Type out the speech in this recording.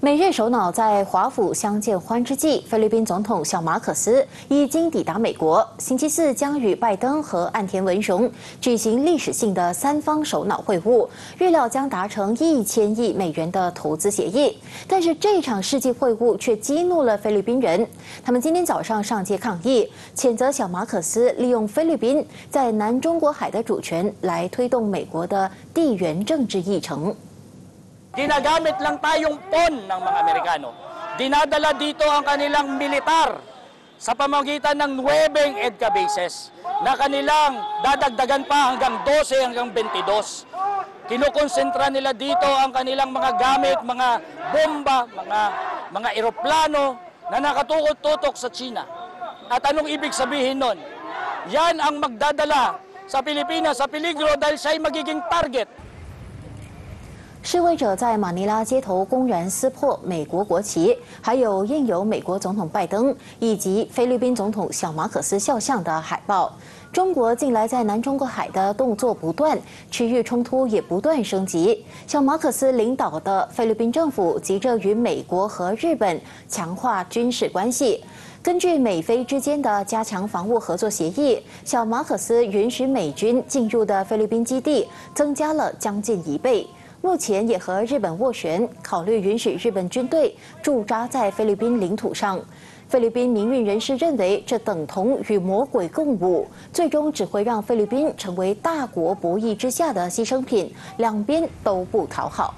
美日首脑在华府相见欢之际，菲律宾总统小马可斯已经抵达美国，星期四将与拜登和岸田文雄举行历史性的三方首脑会晤，预料将达成一千亿美元的投资协议。但是这场世纪会晤却激怒了菲律宾人，他们今天早上上街抗议，谴责小马可斯利用菲律宾在南中国海的主权来推动美国的地缘政治议程。Ginagamit lang tayong pon ng mga Amerikano. Dinadala dito ang kanilang militar sa pamagitan ng 9 EDCA bases na kanilang dadagdagan pa hanggang 12 hanggang 22. Kinukonsentra nila dito ang kanilang mga gamit, mga bomba, mga mga eroplano na nakatutok sa China. At anong ibig sabihin nun? Yan ang magdadala sa Pilipinas sa peligro dahil siya ay magiging target 示威者在马尼拉街头公然撕破美国国旗，还有印有美国总统拜登以及菲律宾总统小马可斯肖像的海报。中国近来在南中国海的动作不断，区域冲突也不断升级。小马可斯领导的菲律宾政府急着与美国和日本强化军事关系。根据美菲之间的加强防务合作协议，小马可斯允许美军进入的菲律宾基地增加了将近一倍。目前也和日本斡旋，考虑允许日本军队驻扎在菲律宾领土上。菲律宾民运人士认为，这等同与魔鬼共舞，最终只会让菲律宾成为大国博弈之下的牺牲品，两边都不讨好。